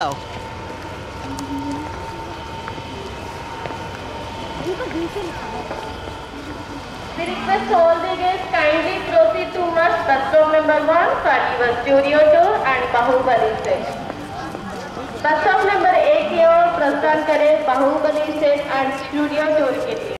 Oh. We request all the guests kindly proceed to march bus number one, Carnival Studio Tour and Bahubali set. Bus number number एक की ओर प्रस्थान करें Baahubali set and studio tour के लिए